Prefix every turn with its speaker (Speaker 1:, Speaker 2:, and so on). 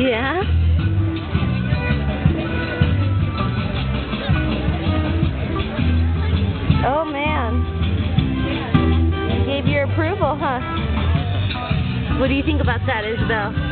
Speaker 1: Yeah? Oh, man. You gave your approval, huh? What do you think about that, Isabel?